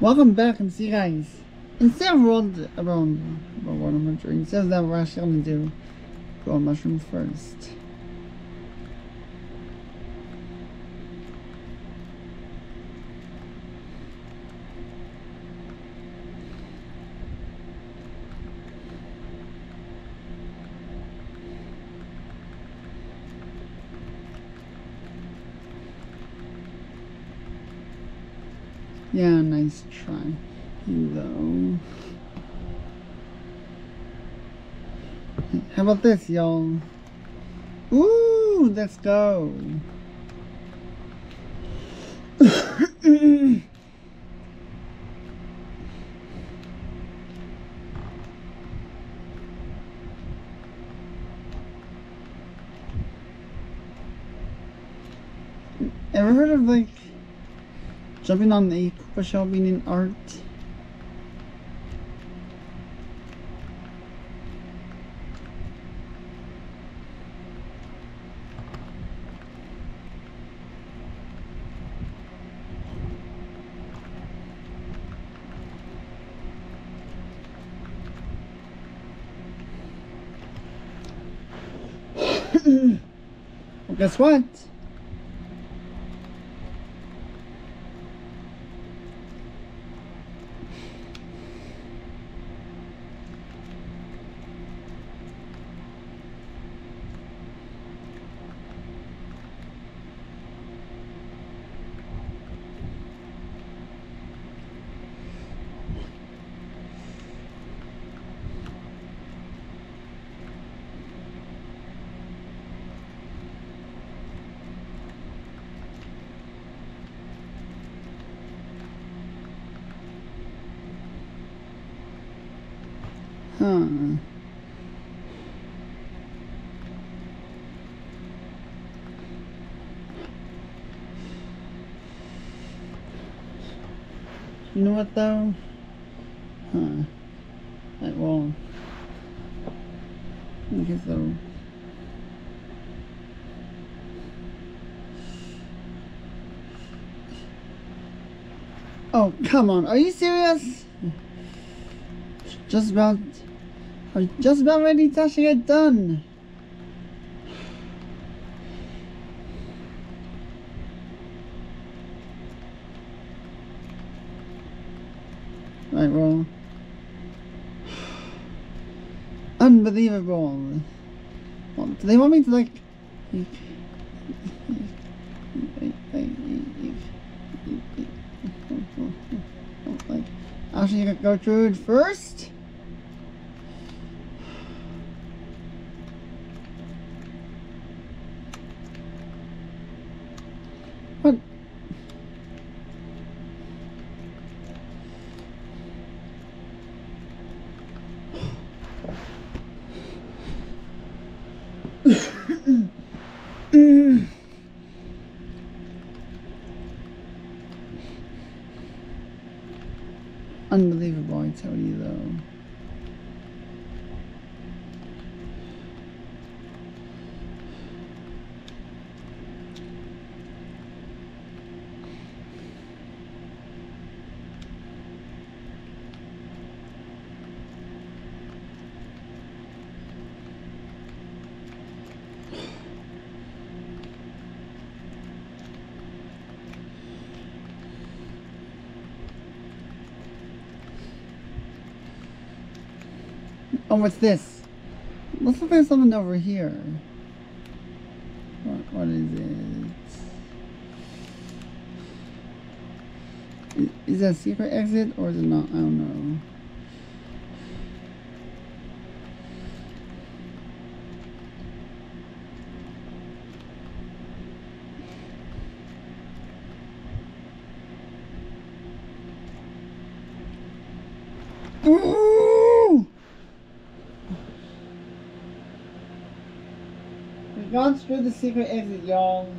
Welcome back and see guys. Instead of world around we're actually gonna do world mushroom first. Yeah, nice try. Though. How about this, y'all? Ooh, let's go. Ever heard of like jumping on a Koopa shell being an art? guess what? Huh. You know what though? Huh. Like, well, I guess so. Oh, come on. Are you serious? Just about... I'm just about ready to actually get done. Right, well... Unbelievable. Well, do they want me to, like... Like, actually go through it first? What? Unbelievable, I tell you though. Oh, what's this? Looks like there's something over here. What, what is it? Is, Is that a secret exit or is it not? I don't know. Ooh! Through the secret exit, y'all.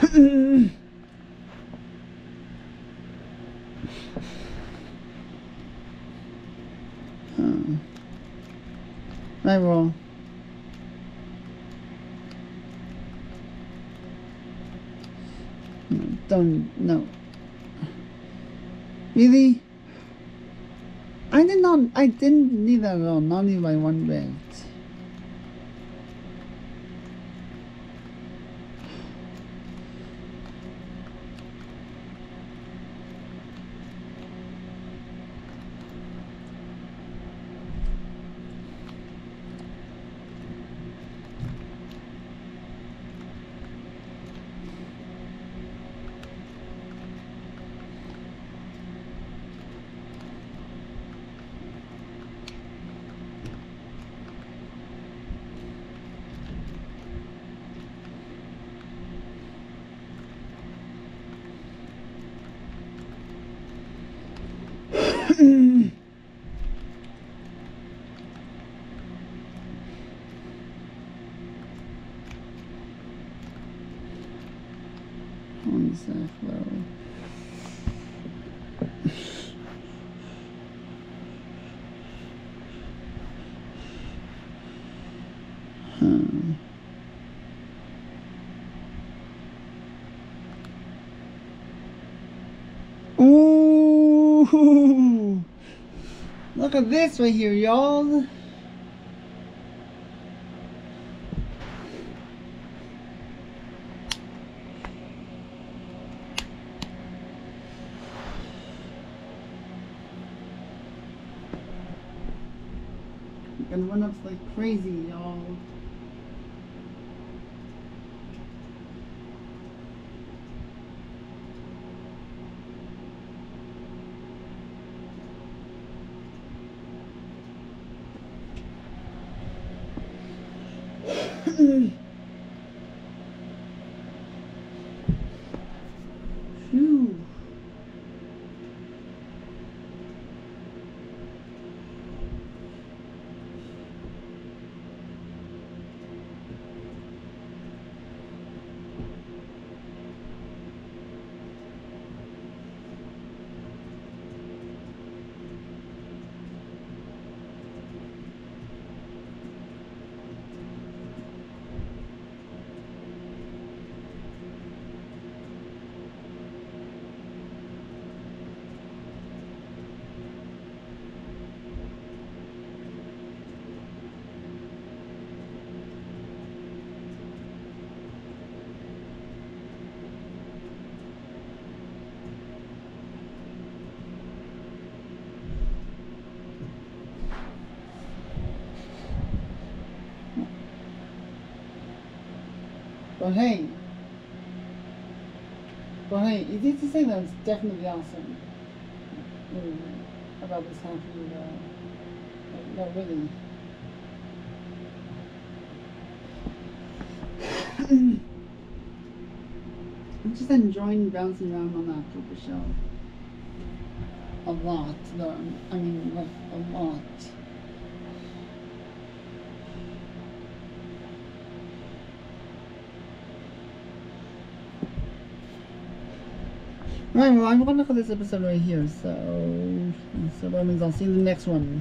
Mm-hmm. No, don't, no. Really? I did not, I didn't need that at all, not even by one bit. Ooh! Look at this right here, y'all. And run up like crazy, y'all. 嗯。Hey, but hey, it is to say that it's definitely awesome mm, about this happening. Uh, like, no, really. I'm just enjoying bouncing around on that Koopa shell. A lot, though. I mean, like, a lot. Right, well, I'm gonna cut this episode right here, so, so that means I'll see you in the next one.